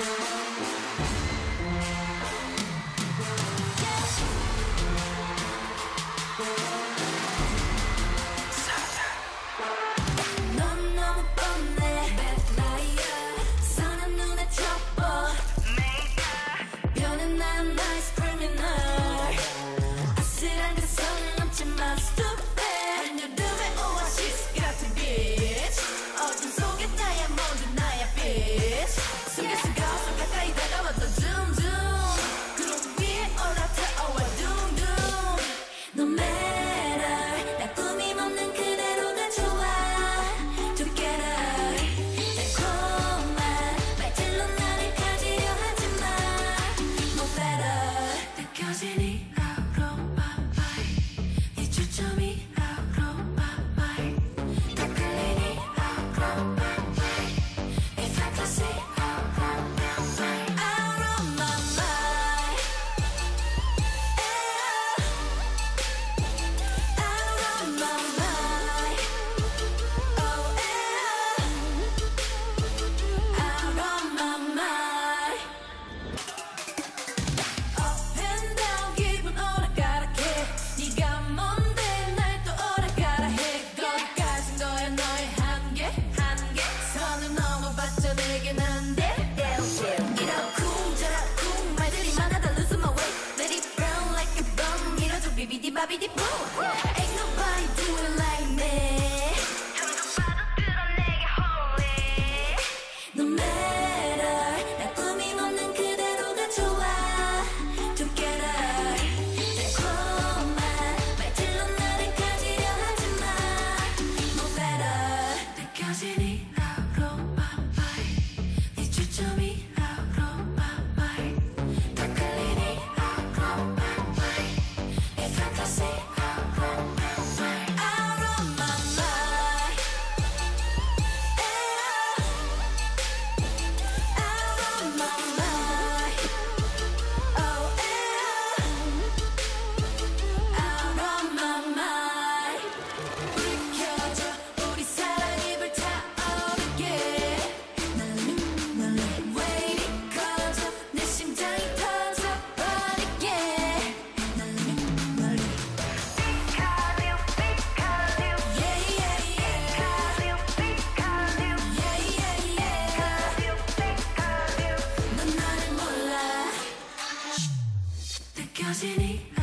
넌 babidi Imagine